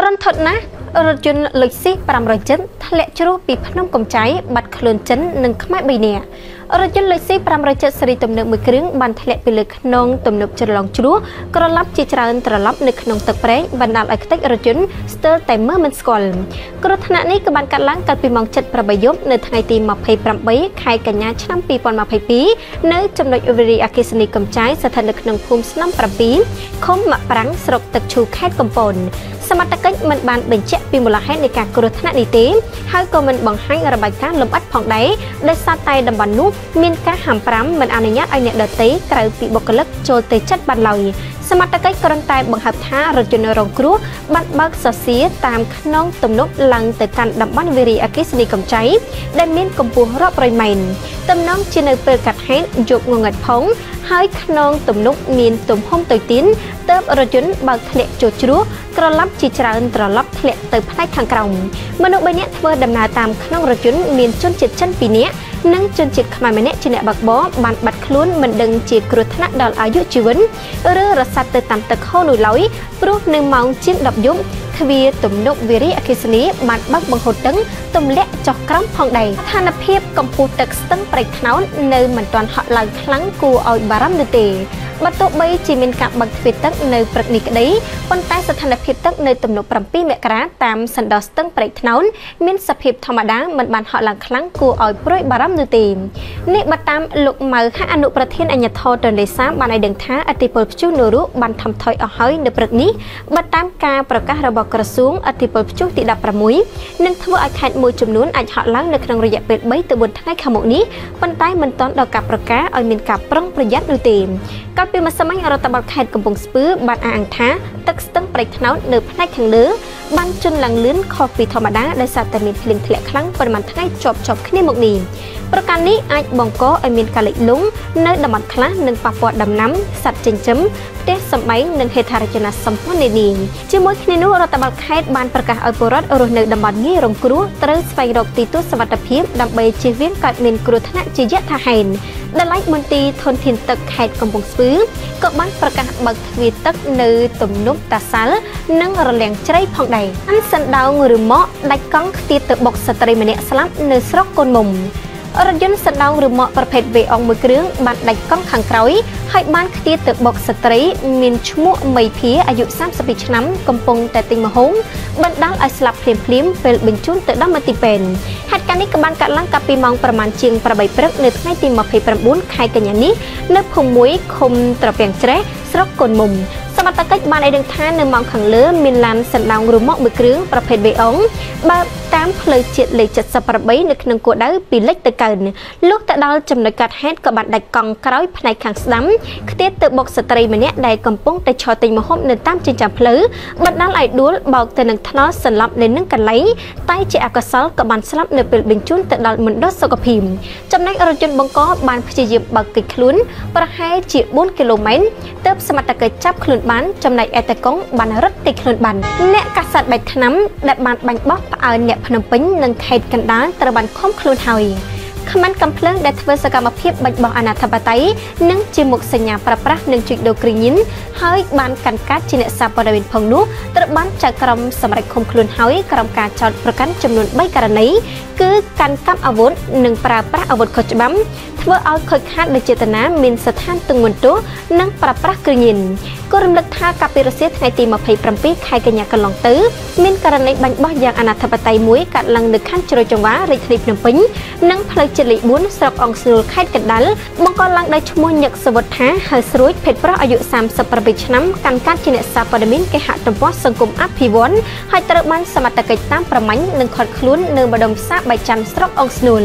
រន្ធត់ណាស់រថយន្តលុយស៊ី570ធ្លាក់ជ្រុះពីភ្នំកំចៃបាត់ខ្លួនចិននិងខ្មែរ3នាក់រថយន្តលុយស៊ី570សេរីទំនើបមួយគ្រឿងបានធ្លាក់ពីលើខ្នងទំនប់ច្រឡំជ្រោះក្រឡាប់ជាច្រើនត្រឡប់នៅក្នុងទឹកប្រេងបណ្ដាលឲ្យខ្ទេចរថយន្តស្ទើរតែមើលមិនស្គាល់គ្រោះថ្នាក់នេះក៏បានកាត់ឡើងកាលពីម៉ោង7:08យប់នៅថ្ងៃទី28ខែកញ្ញាឆ្នាំ2022នៅចំណុចវិរីអគិសនីកំចាយស្ថិតនៅក្នុងភូមិស្នំ7ឃុំម៉ាក់ប្រាំងស្រុកទឹកឈូខេត្តកំពត សមត្ថកិច្ចមិនបានបញ្ជាក់ពីមូលហេតុនៃការគ្រោះថ្នាក់នេះទេហើយក៏មិនបង្ហាញរបាយការណ៍លម្អិតផងដែរដោយសារតែតំបន់នោះមានការហាម5មិនអនុញ្ញាតឲ្យអ្នកដទៃក្រៅពីបុគ្គលិកចូលទៅជិតបានឡើយសមត្ថកិច្ចគ្រាន់តែបង្ហើបថារថយន្តរងគ្រោះបានបើកសរសៀតាមខ្នងទំនប់ឡើងទៅកាន់តំបន់វារីអគ្គិសនីកំចៃដែលមានកម្ពស់រាប់រយម៉ែត្រតំណងជានៅពេលកាត់ហេតុយប់ងងឹតផងហើយខ្នងទំនប់មានទំហំតូចទៀនទើ បរថយន្តបើកធ្លាក់ចុះជ្រោះក្រឡប់ជាច្រើនត្រឡប់ធ្លាក់ទៅផ្នែកខាងក្រោមមនុស្ស3នាក់ធ្វើដំណើរតាមក្នុងរថយន្តមានជនជាតិចិន2នាក់និងជនជាតិខ្មែរម្នាក់ជាអ្នកបើកបរបានបាត់ខ្លួនមិនដឹងជាគ្រោះថ្នាក់ដល់អាយុជីវិតឬរសាត់ទៅតាមទឹកហូរនោះឡើយព្រោះនៅម៉ោងជាង10យប់ទ្វារទំនប់វារីអគ្គិសនីបានបើកបង្ហូរទឹក ទម្លាក់ចុះក្រោមផងដែរស្ថានភាពកម្ពស់ទឹកស្ទឹងប្រៃថ្នោតនៅមិនទាន់ហក់ឡើងខ្លាំងគួរឲ្យបារម្ភនោះទេបើទោះបីជាមានការបើកទ្វារទឹកនៅព្រឹកនេះក្តីប៉ុន្តែស្ថានភាពទឹកនៅទំនប់7មករាតាមសណ្ដោស្ទឹងព្រែកថ្នោនមានសភាពធម្មតាមិនបានហក់ឡើងខ្លាំងគួរឲ្យព្រួយបារម្ភនោះទេនេះបើតាមលោកម៉ៅហអនុប្រធានអញ្ញាធរទន្លេសាបបានឲ្យដឹងថាអតិពលព្យុះនូរុបានថមថយអស់ហើយនៅព្រឹកនេះបើតាមការប្រកាសរបស់ក្រសួងអតិពលព្យុះទី16នឹងធ្វើឲ្យខេត្តមួយចំនួនអាចហក់ឡើងនៅក្នុងរយៈពេល3ទៅ4ថ្ងៃខាងមុខនេះប៉ុន្តែមិនទាន់ដល់ការប្រកាសឲ្យមានការប្រុងប្រយ័ត្ននោះទេកាលពីម្សិលមិញរដ្ឋបាលខេត្តកំពង់ស្ពឺបានអះអាងថាទឹកស្ទឹងព្រែកថ្នោតនៅផ្នែកខាងលើ បានជន់ឡើងលឿនខុសពីធម្មតាដោយសារតែមានភ្លៀងធ្លាក់ខ្លាំងប៉ុន្មានថ្ងៃជាប់ជាប់គ្នាមកនេះប្រការនេះអាចបង្កឲ្យមានការលិចលង់នៅតំបន់ខ្លះនិងប៉ះពាល់ដំណាំសត្វចិញ្ចឹមផ្ទះសម្បែងនិងហេដ្ឋារចនាសម្ព័ន្ធនានាជាមួយគ្នានោះរដ្ឋបាលខេត្តបានប្រកាសឲ្យពលរដ្ឋរស់នៅតំបន់ងាយរងគ្រោះត្រូវស្វែងរកទីទួលសុវត្ថិភាពដើម្បីជៀសវាងកើតមានគ្រោះថ្នាក់ជាយថាហេតុ ដែលឡៃមន្ទីរធនធានទឹកខេត្តកំពង់ស្ពឺក៏បានប្រកាសបើកទ្វារទឹកនៅទំនប់តាសាល់និងរលាំងជ្រៃផងដែរអានសិនដោងឬមកដាច់កង់ខ្ទាតទៅបុកស្ត្រីម្នាក់ស្លាប់នៅស្រុកកូនមុំ រថយន្តសណ្ដោងឬម៉កប្រភេទវេអងមួយគ្រឿងបានដាច់កង់ខាងក្រោយហើយបានខ្ទាតទៅបុកស្ត្រី មានឈ្មោះមីភាអាយុ32ឆ្នាំកំពុងតែទិញម្ហូបបណ្ដាលឲ្យស្លាប់ភ្លាមភ្លាមពេលបញ្ជូនទៅដល់មន្ទីរពេទ្យហេតុការណ៍នេះក៏បានកើតឡើងកាលពីម៉ោងប្រមាណជាង8ព្រឹកនៅថ្ងៃទី29ខែកញ្ញានេះនៅភូមិមួយឃុំត្រពាំងច្រេះស្រុកកូនមុំសមត្ថកិច្ចបានឲ្យដឹងថានៅម៉ោងខាងលើមានឡានសណ្ដោងរម៉ុកមួយគ្រឿងប្រភេទវេអងបើ តាមផ្លូវជាតិលេខ78នៅក្នុងគោលដៅពីលិចទៅកើនលុះទៅដល់ចំណុចកាត់ហេតុក៏បានដាច់កង់ក្រោយផ្នែកខាងស្ដាំខ្ទាតទៅបុកស្ត្រីម្នាក់ដែលកំពុងតែឈរទិញម្ហូបនៅតាមចិញ្ចើមផ្លូវបណ្ដាលឲ្យដួលបោកទៅនឹងថ្នល់សន្លប់នៅនឹងកន្លែងតែជាអកុសលក៏បានស្លាប់នៅពេលបញ្ជូនទៅដល់មណ្ឌលសុខភាពចំណែករថយន្តបង្កបានព្យាយាមបើកកិច្ចខ្លួនប្រហែលជា4គីឡូម៉ែត្រទើបសមត្ថកិច្ចចាប់ខ្លួនបានចំណែកឯតកុងបានរត់តិចខ្លួនបានអ្នកកាសែតបៃថ្នាំដែលបានបាញ់បោះផ្អើលអ្នកភ្នំពេញនិងខេត្តកណ្ដាលត្រូវបានឃុំខ្លួនហើយខមមិនកំភ្លើងដែលធ្វើសកម្មភាពបាច់បោះអាណាធិបតេយ្យនិងជាមុខសញ្ញាប្រប្រាស់នឹងជួយដូរគ្រីញិនហើយបានកាន់កាត់ជាអ្នកសារព័ត៌មានផងនោះត្រូវបានចៅក្រមសម្រេចឃុំខ្លួនហើយក្រុមការចោតប្រកាន់ចំនួន3ករណីគឺកាន់កាប់អាវុធនិងប្រើប្រាស់អាវុធខុសច្បាប់ ធ្វើឲ្យខូចខាតដោយចេតនាមានស្ថានទង្វើទោសនិងប្រើប្រាស់គ្រឿងញៀនក៏រំលឹកថាកាលពីរសៀលថ្ងៃទី27ខែកញ្ញាកន្លងទៅមានករណីបាញ់បោះយ៉ាងអនាធិបតេយ្យមួយកាត់ឡើងនៅខណ្ឌជ្រោយចង្វារាជធានីភ្នំពេញនិងផ្លូវជាតិលេខ4ស្រុកអង្គស្រួលខេត្តកណ្ដាលបង្កឡើងដោយឈ្មោះញឹកសវុតថាហៅស្រួយភេទប្រុសអាយុ37ឆ្នាំកាន់កាត់ជាអ្នកសារព័ត៌មានគេហទំព័រសង្គមអភិវឌ្ឍហើយត្រូវបានសមត្ថកិច្ចតាមប្រម៉ាញ់និងខាត់ខ្លួននៅម្ដុំផ្សារបៃច័ន្ទស្រុកអង្គស្នួល